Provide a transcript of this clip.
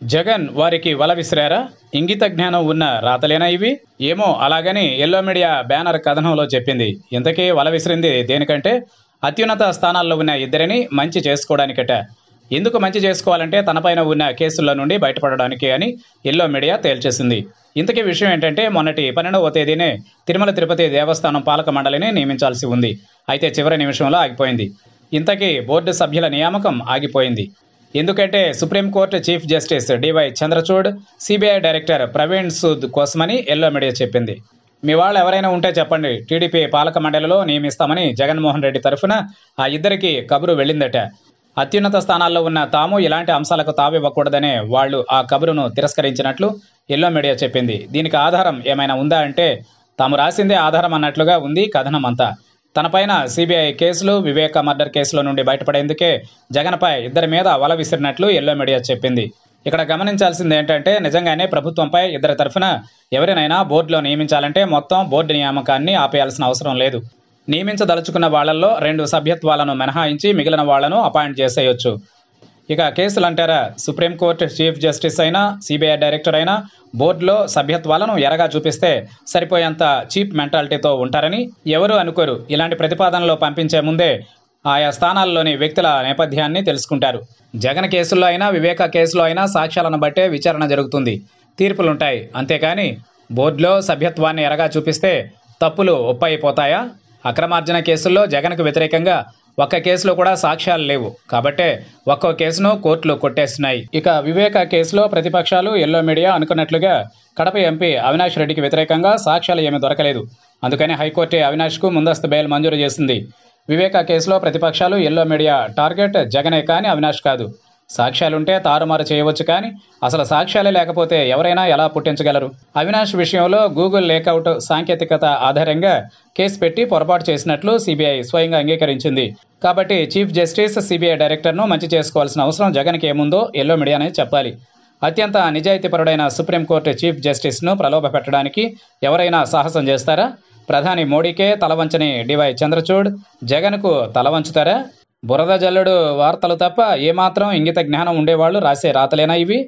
జగన్ వారికి వల విసిరారా? ఇంగిత జ్ఞానం ఉన్న రాతలేనా ఇవి? ఏమో అలాగని ఎల్లో మీడియా బ్యానర్ కథనంలో చెప్పింది. ఇంతకీ వల విసిరింది దేనికంటే అత్యున్నత స్థానాల్లో ఉన్న ఇద్దరిని మంచి చేసుకోవడానికట ఎందుకు మంచి చేసుకోవాలంటే తనపైన ఉన్న కేసుల్లో నుండి బయటపడడానికి అని ఎల్లో మీడియా తేల్చేసింది. ఇంతకీ విషయం ఏంటంటే మొన్నటి పన్నెండవ తేదీనే తిరుమల తిరుపతి దేవస్థానం పాలక మండలిని నియమించాల్సి ఉంది. అయితే చివరి నిమిషంలో ఆగిపోయింది. ఇంతకీ బోర్డు సభ్యుల నియామకం ఆగిపోయింది. ఎందుకంటే supreme court chief justice D Y Chandrachud CBI director Praveen Sood కోసమని ఎల్లో మీడియా చెప్పింది. మీ వాళ్ళు ఎవరైనా ఉంటే చెప్పండి. టీడీపీ పాలక మండలిలో నియమిస్తామని జగన్మోహన్ రెడ్డి తరఫున ఆ ఇద్దరికి కబురు వెళ్ళిందట. అత్యున్నత స్థానాల్లో ఉన్న తాము ఇలాంటి అంశాలకు తావివ్వకూడదనే వాళ్ళు ఆ కబురును తిరస్కరించినట్లు ఎల్లో మీడియా చెప్పింది. దీనికి ఆధారం ఏమైనా ఉందా అంటే తాము రాసిందే ఆధారం అన్నట్లుగా ఉంది కథనం అంతా తనపైన సిబిఐ కేసులు వివేక మర్డర్ కేసులో నుండి బయటపడేందుకే జగన్పై ఇద్దరి మీద వల విసిరినట్లు ఎల్లో మీడియా చెప్పింది. ఇక్కడ గమనించాల్సింది ఏంటంటే నిజంగానే ప్రభుత్వంపై ఇద్దరి తరఫున ఎవరినైనా బోర్డులో నియమించాలంటే మొత్తం బోర్డు నియామకాన్ని ఆపేయాల్సిన అవసరం లేదు. నియమించదలుచుకున్న వాళ్ళలో రెండు సభ్యత్వాలను మినహాయించి మిగిలిన వాళ్ళను అపాయింట్ చేసేయొచ్చు. ఇక కేసులు అంటారా? సుప్రీంకోర్టు చీఫ్ జస్టిస్ అయినా సిబిఐ డైరెక్టర్ అయినా బోర్డులో సభ్యత్వాలను ఎరగా చూపిస్తే సరిపోయేంత చీప్ మెంటాలిటీతో ఉంటారని ఎవరు అనుకోరు. ఇలాంటి ప్రతిపాదనలు పంపించే ముందే ఆయా స్థానాల్లోని వ్యక్తుల నేపథ్యాన్ని తెలుసుకుంటారు. జగన్ కేసుల్లో అయినా వివేక కేసులో అయినా సాక్ష్యాలను బట్టే విచారణ జరుగుతుంది. తీర్పులుంటాయి. అంతేకాని బోర్డులో సభ్యత్వాన్ని ఎరగా చూపిస్తే తప్పులు ఒప్పైపోతాయా? అక్రమార్జన కేసుల్లో జగన్కు వ్యతిరేకంగా ఒక్క కేసులో కూడా సాక్ష్యాలు లేవు. కాబట్టే ఒక్కో కేసును కోర్టులు కొట్టేస్తున్నాయి ఇక వివేక కేసులో ప్రతిపక్షాలు ఎల్లో మీడియా అనుకున్నట్లుగా కడప ఎంపీ అవినాష్ రెడ్డికి వ్యతిరేకంగా సాక్ష్యాలు ఏమీ దొరకలేదు. అందుకని హైకోర్టు అవినాష్కు ముందస్తు బెయిల్ మంజూరు చేసింది. వివేక కేసులో ప్రతిపక్షాలు ఎల్లో మీడియా టార్గెట్ జగనే కానీ అవినాష్ కాదు. సాక్ష్యాలుంటే తారుమారు చేయవచ్చు కానీ అసలు సాక్ష్యాలే లేకపోతే ఎవరైనా ఎలా పుట్టించగలరు? అవినాష్ విషయంలో గూగుల్ లేకౌట్ సాంకేతికత ఆధారంగా కేసు పెట్టి పొరపాటు చేసినట్లు సిబిఐ స్వయంగా అంగీకరించింది. కాబట్టి చీఫ్ జస్టిస్ సిబిఐ డైరెక్టర్ను మంచి చేసుకోవాల్సిన అవసరం జగన్కి ఏముందో ఎల్లో మీడియానే చెప్పాలి. అత్యంత నిజాయితీపరుడైన సుప్రీంకోర్టు చీఫ్ జస్టిస్ను ప్రలోభ పెట్టడానికి ఎవరైనా సాహసం చేస్తారా? ప్రధాని మోడీకే తలవంచని డివై చంద్రచూడ్ జగన్కు తలవంచుతారా? బురద జల్లుడు వార్తలు తప్ప ఏమాత్రం ఇంగిత జ్ఞానం ఉండేవాళ్ళు రాసే రాతలేనా ఇవి?